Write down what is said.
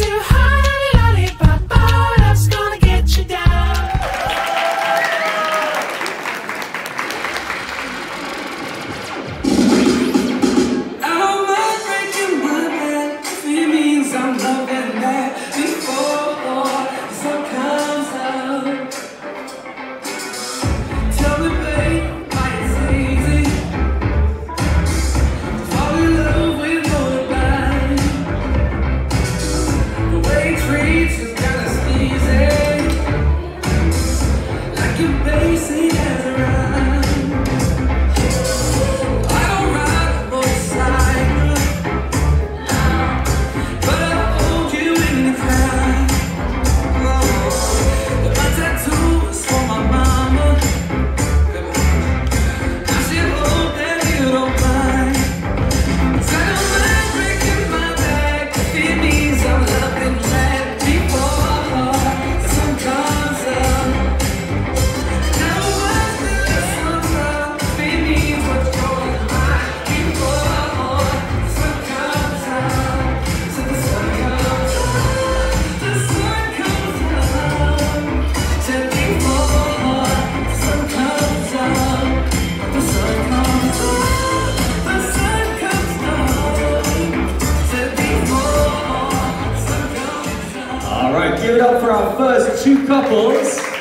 into can base it as a give it up for our first two couples.